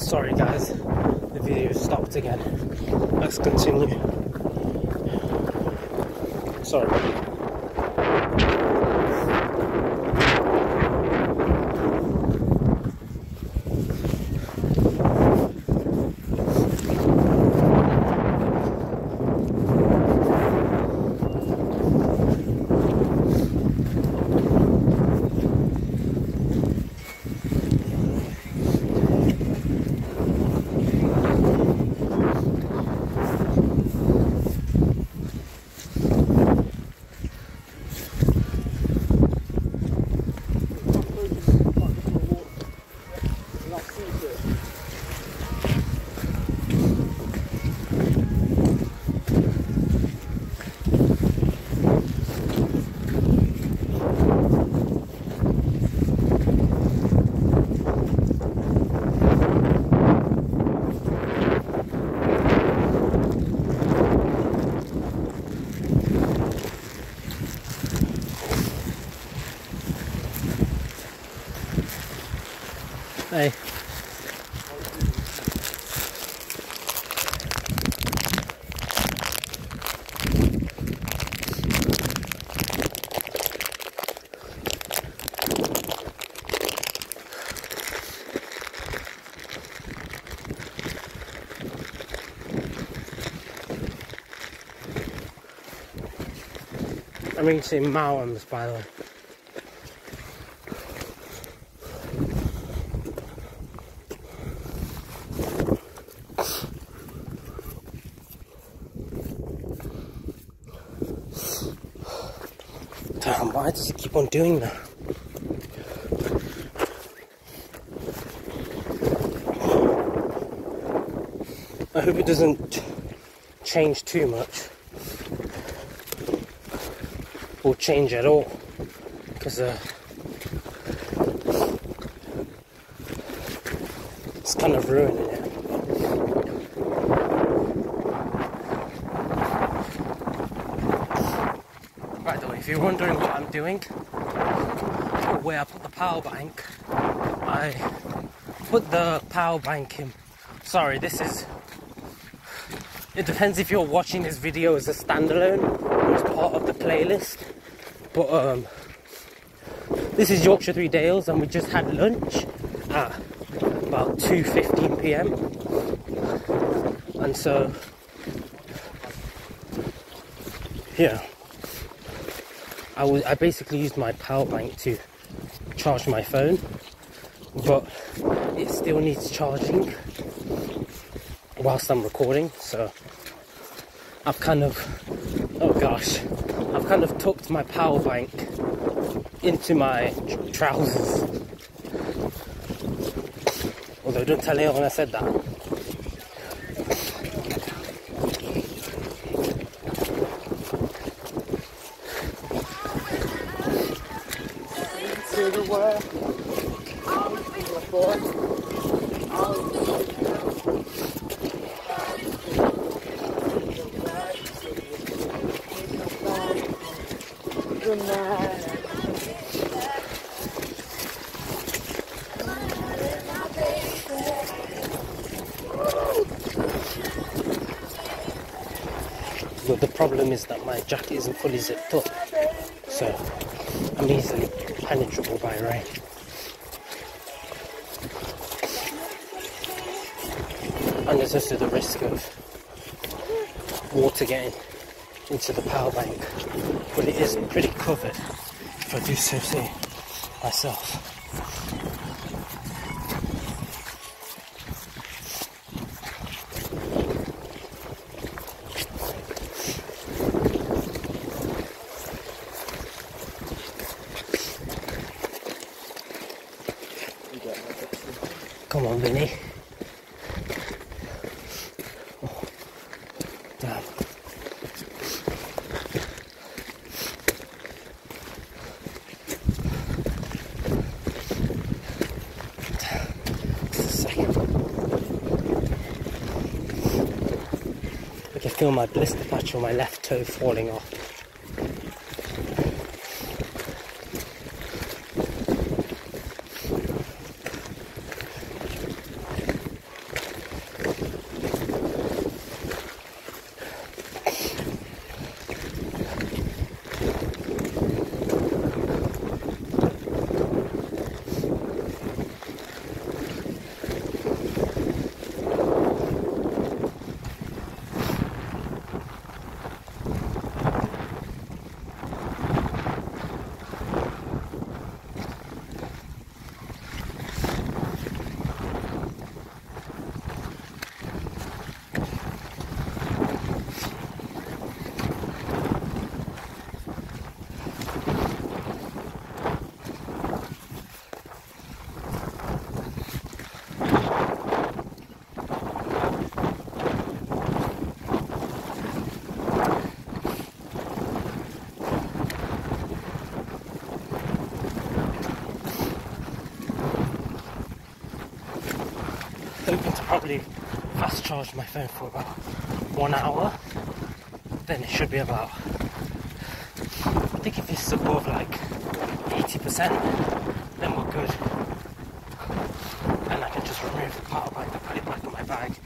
sorry guys, the video stopped again. Let's continue. Sorry. I'm reaching mountains by the way. Damn, why does it keep on doing that? I hope it doesn't change too much or change at all because uh, it's kind of ruining it. By the way, if you're wondering what I'm doing, or where I put the power bank, I put the power bank in. Sorry, this is. It depends if you're watching this video as a standalone part of the playlist. But um, this is Yorkshire Three Dales, and we just had lunch at about 2:15 p.m. And so, yeah. I was I basically used my power bank to charge my phone, but it still needs charging whilst I'm recording. So I've kind of oh gosh, I've kind of tucked my power bank into my tr- trousers. Although don't tell anyone I said that. Problem is that my jacket isn't fully zipped up, so I'm easily penetrable by rain. And there's also the risk of water getting into the power bank, but it is pretty covered, if I do so say myself. Come on, Vinny. Oh, damn. I can feel my blister patch on my left toe falling off. probably charge my phone for about one hour, then it should be about. I think if it's above like 80%, then we're good. And I can just remove the power bank and put it back in my bag.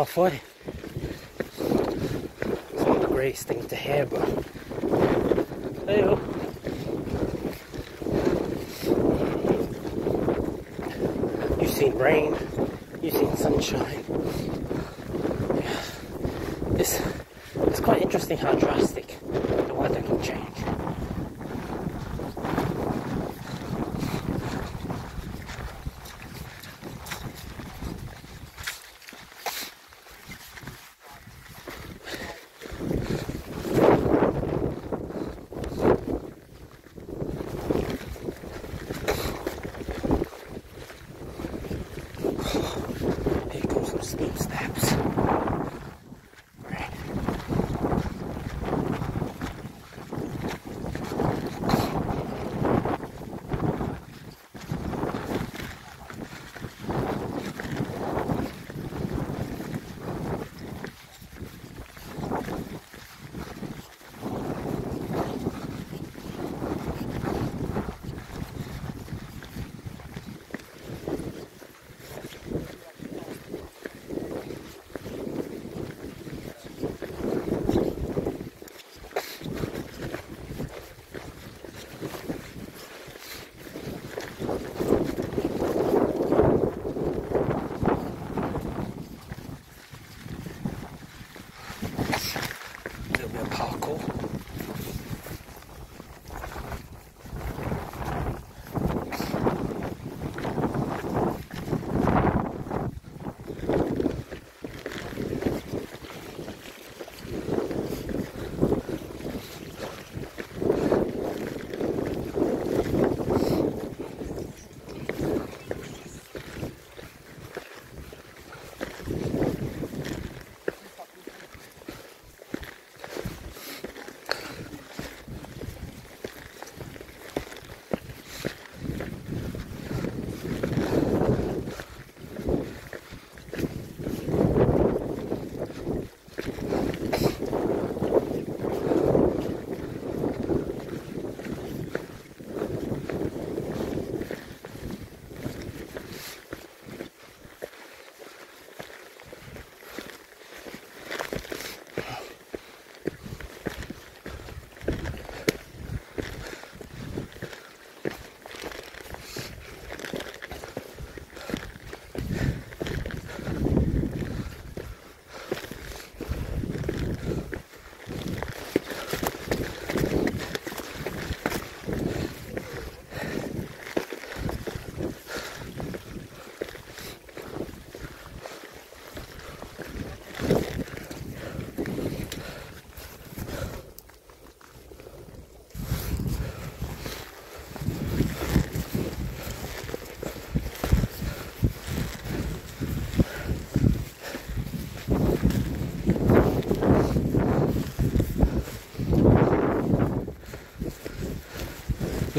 Halfway. It's not the greatest thing to hear, but hey You've seen rain, you've seen sunshine. Yeah. It's, it's quite interesting how drastic the weather can change.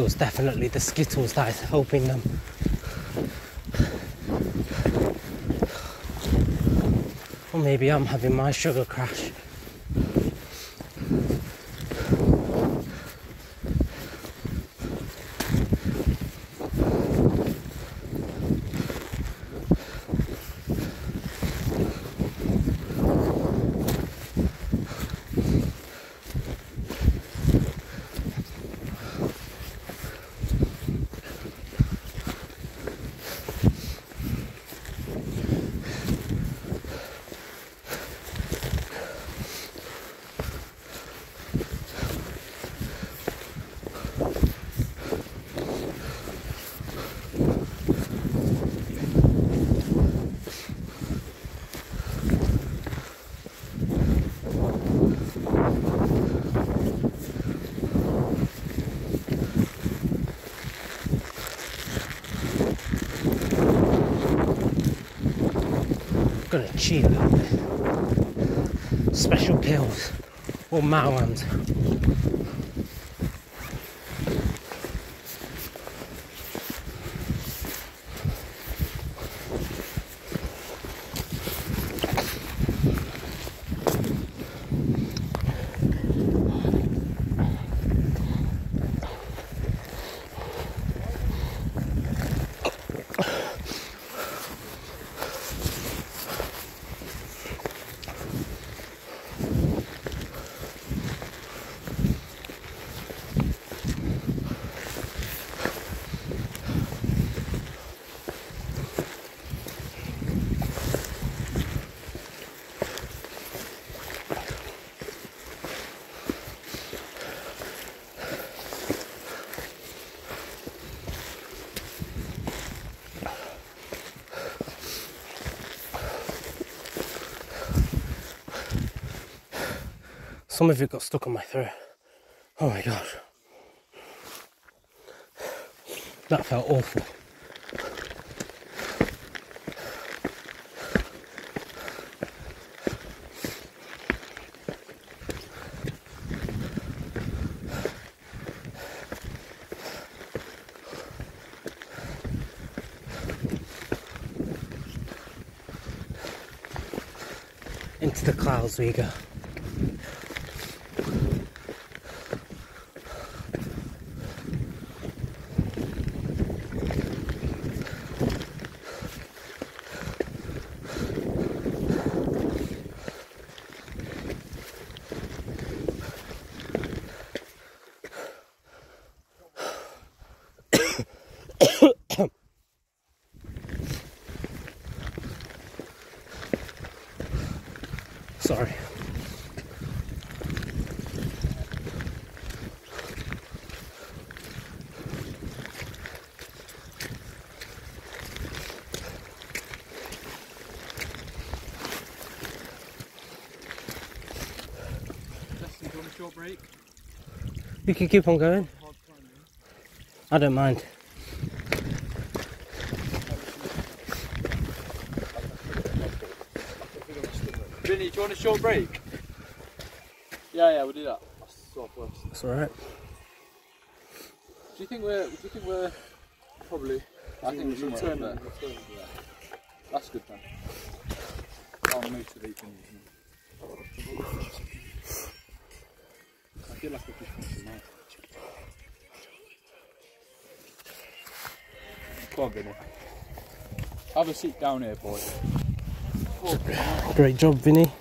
It was definitely the Skittles that is helping them. Or maybe I'm having my sugar crash. Gonna cheat a little bit. Special pills or Maoams. Some of it got stuck on my throat. Oh my god. That felt awful. Into the clouds we go. Sorry. Justin, do you want a short break? You can keep on going. I don't mind. Vinny, want a short break? Yeah, yeah, we'll do that. Southwest. That's alright. Do you think we're? Do you think we're? Probably. I think we'll turn there. That's good then. I'll motivate things. I feel like we're just finishing now. Come on, Vinny. Have a seat down here, boy. Great job, Vinny.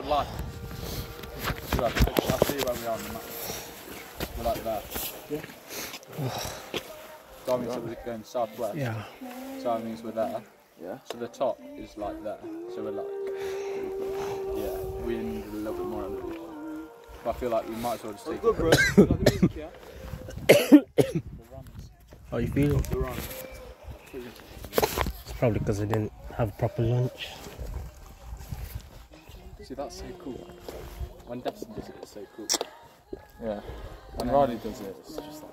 Good lad. Good lad. I'll see you when we are on the map. We're like there. Yeah. So that means that we're going southwest. Yeah. So that means we're there. Yeah. So the top is like there. So we're like, yeah, we need a little bit more elevation. But I feel like we might as well just take Good, bro. You got the music, yeah? How you feeling? The run. It's probably because I didn't have proper lunch. See, that's so cool. When Dustin does it, it's so cool. Yeah. When Riley does it, it's just like,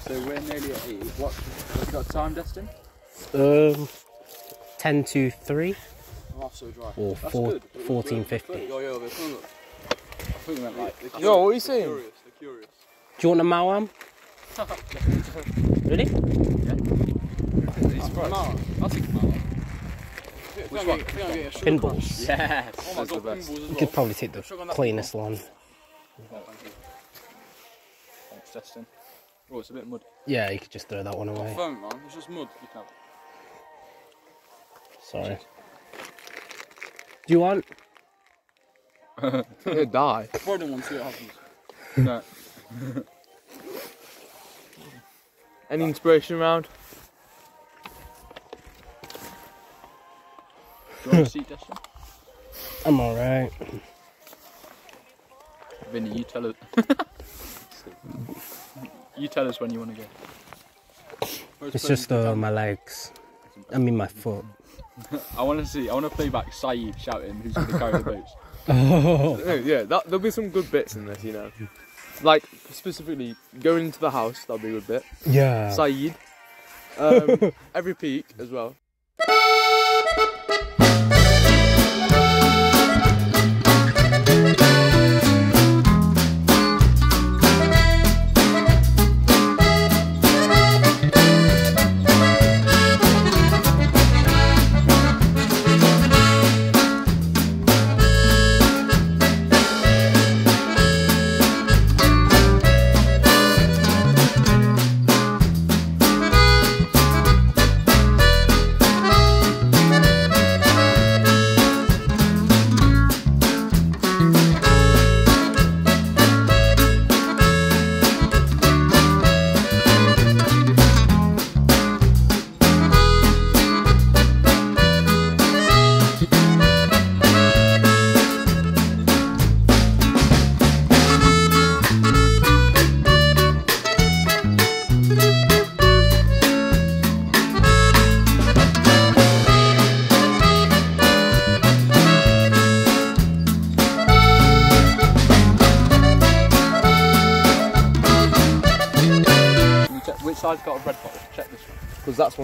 So we're nearly at eight. What? Have you got time, Dustin? Um, 10 to 3. Oh, that's so dry. Or That's four- good. 14.50. Yo, yo, yo, come on, look. thought you meant like. Yo, what are you saying? Curious, they're curious. Do you want a Maoam? Really? Mara. I'll take Mara. Which one? Pinballs. Yes. Oh my god, pinballs as You could probably take the Sugar on that cleanest one. Oh, thank you. Thanks, Justin. Oh, it's a bit mud. Yeah, you could just throw that one Not away. foam, man. It's just mud. You can have. Sorry. Do you want? He'll die. Throw them one, see what happens. no. Any inspiration round? Do you want a seat, Justin? I'm alright. Vinny, you tell us. you tell us when you want to go. It's just uh, my legs. I mean my foot. I want to see. I want to play back Saeed shouting, "Who's going to carry the boats?" Oh. Yeah, yeah that, there'll be some good bits in this, you know. Like, specifically, going into the house, that'll be a good bit. Yeah. Saeed. Um, every peak as well.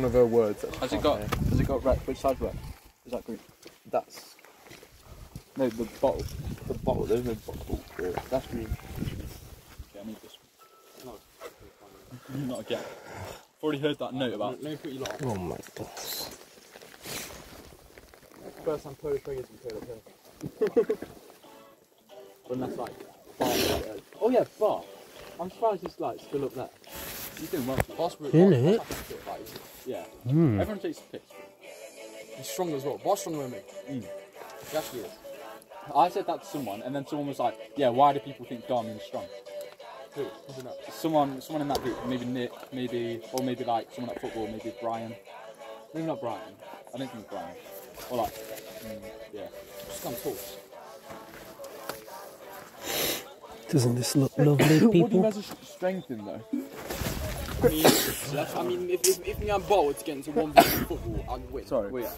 One of her words. That's Has it got? Has it got red? Which side's red? Is that green? That's No, the bottle. the bottle. There's no bottle. there. That's green. Yeah, I need this one. No. Not again. I've already heard that note about. Let me put you lot Oh my god. First time Polish fingers and Polish When that's like bar. Oh yeah, bar. I'm surprised it's like still up there. You're doing well. Boss it? Yeah. Hmm. Everyone takes a piss. He's strong as well. Boss stronger than me. Mm. He actually is. I said that to someone, and then someone was like, "Yeah, why do people think Garmin's strong?" Who? Someone, someone in that group, maybe Nick, maybe, or maybe like someone at football, maybe Brian. Maybe not Brian. I don't think Brian. Or like, mm, yeah. Just come talk. Doesn't this look lovely, people? What do you measure strength in though? I mean, that's- I mean, if, if, if me and Bolt were to get into one v one football, I'd win. Sorry. Well, yeah.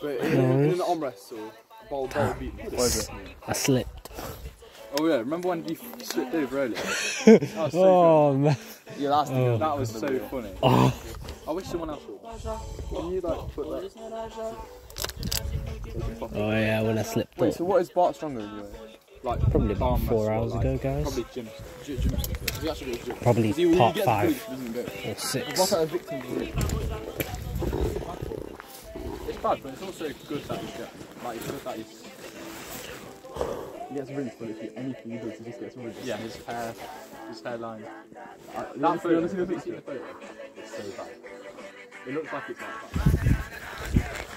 But in, in an arm wrestle, Bolt, Bolt would beat me. What is it? I slipped. Oh yeah, remember when you slipped over earlier? That was so Oh man. funny. Yeah, that's the Oh. That was so funny. Oh. I wish someone else would. Can you like put that? oh yeah, when I slipped Wait, up. so what is Bart stronger than you? Like Probably about four wrestle, hours like, ago, guys. Probably gym. Gy- gymnastics. He actually goes gym. Probably See, part five the or six. kind of victim do you It's bad, but it's also good that he's getting. Like it's good that he's. He gets really funny if you anything he does, he just gets really Yeah, his hair, his hairline. Uh, That that photo, photo, see the have you seen picture? the photo? It's so bad. It looks like it's like that.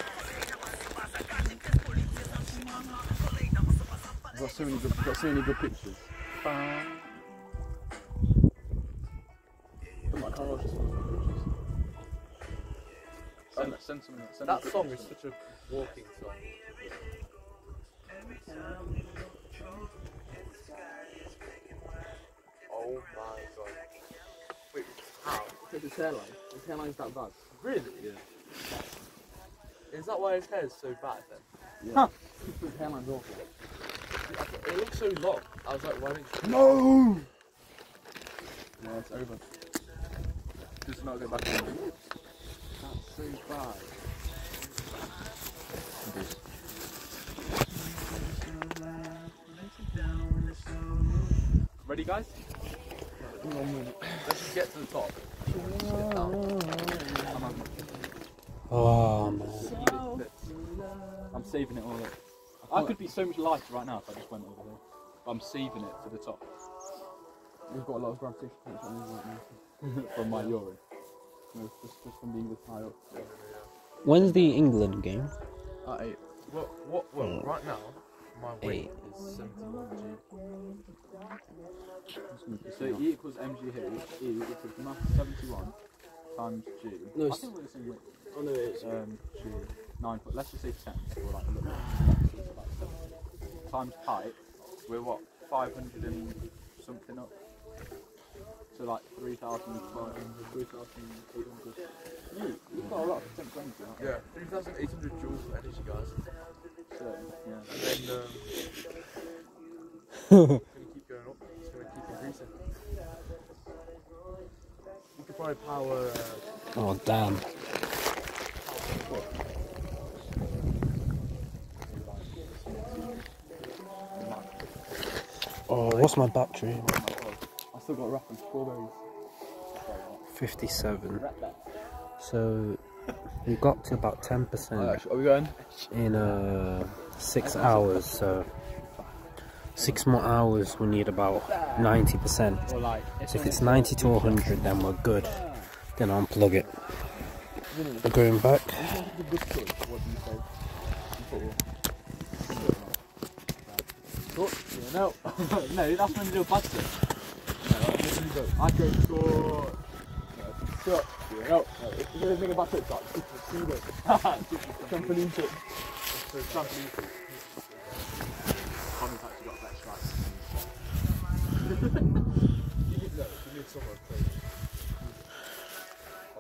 I've got so many good, got so many good pictures. Send, send some. Send That some song is such a walking song. Oh my god. Wait, how? Look at his hairline. His hairline's that bad. Really? Yeah. Is that why his hair is so bad then? Yeah. His hairline's awful. It looks so long. I was like, why don't you? No! Yeah, it's over. Just not go back in. That's so bad. Ready, guys? Let's just get to the top. Just get down. I'm Oh man. I'm saving it all up. I could be so much lighter right now if I just went over here. But I'm saving it for the top We've got a lot of gravitational potential on these right now. from my urine. No, just, just from being this high up. When's the England game? At eight. What? What? Well, right now, my weight Eight. is 71 g. So E equals mg here, E equals mass 71 times G. No, I it's- think we're the same weight. Oh no, it is. Um, G, 9 foot, let's just say 10, so we're like a little bit Times height, we're what, 500 and something up? So like 3,500, 3,800. You, you've got a lot of potential energy, haven't you? Yeah, 3,800 joules of energy, guys. So, yeah. And then um, it's gonna keep going up. It's gonna keep increasing. We could probably power. Uh, Oh damn. Oh, what's my battery? Still got wrap and strawberries. 57. So we got to about 10% Are we going? in uh, six hours. So six more hours, we need about 90%. So if it's 90 to 100, then we're good. Then unplug it. We're going back. the good choice, what do you say? in football? Yeah, no, no, that's when you do a bad. Do. I go a. So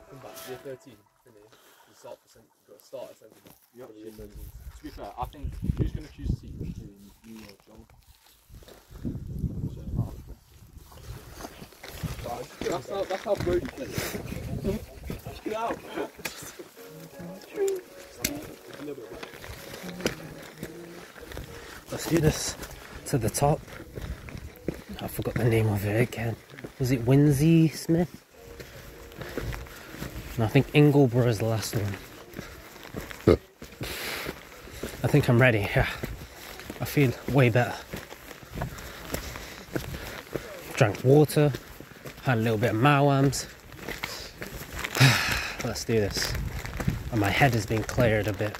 come back. Year 13, finish. You start for got to start a centre back. Yep. for year 13. To be fair, I think who's going to choose seat between you or Joel? That's how, that's how Brody plays. Get out! Let's do this to the top. I forgot the name of it again. Was it Winsey Smith? And I think Ingleborough is the last one. I think I'm ready. Yeah, I feel way better. Drank water, had a little bit of Maoams. Let's do this. And my head has been cleared a bit.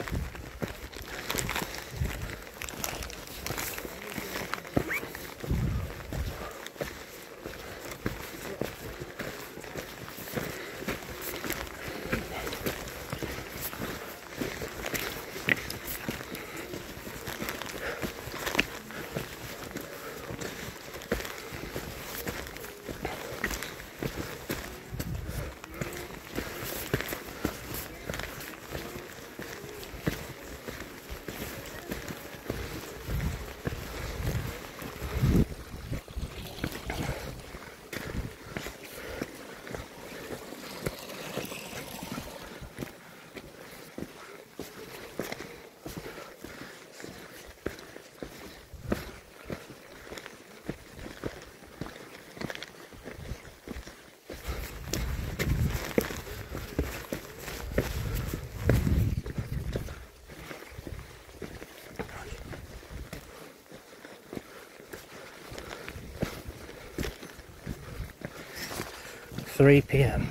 Three p.m.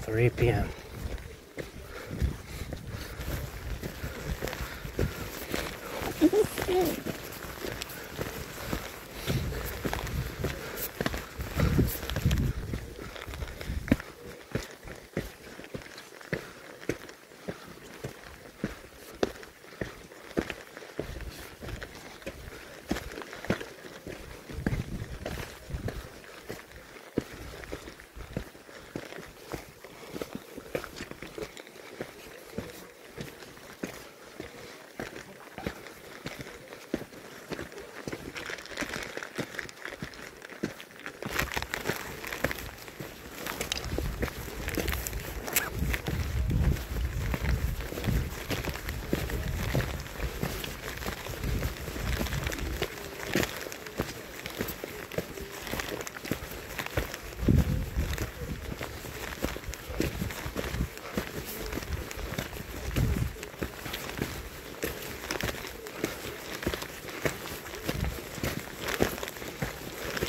Three p.m.